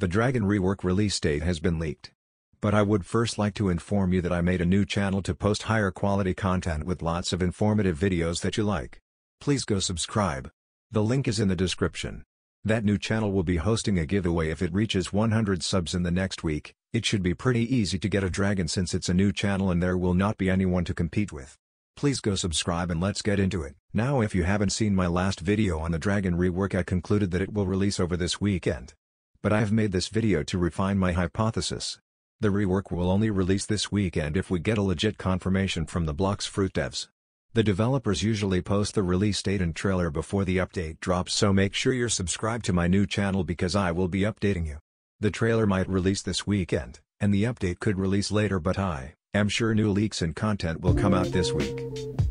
The Dragon rework release date has been leaked. But I would first like to inform you that I made a new channel to post higher quality content with lots of informative videos that you like. Please go subscribe. The link is in the description. That new channel will be hosting a giveaway if it reaches 100 subs in the next week, it should be pretty easy to get a dragon since it's a new channel and there will not be anyone to compete with. Please go subscribe and let's get into it. Now if you haven't seen my last video on the dragon rework I concluded that it will release over this weekend. But I have made this video to refine my hypothesis. The rework will only release this weekend if we get a legit confirmation from the Blox Fruit devs. The developers usually post the release date and trailer before the update drops so make sure you're subscribed to my new channel because I will be updating you. The trailer might release this weekend, and the update could release later but I am sure new leaks and content will come out this week.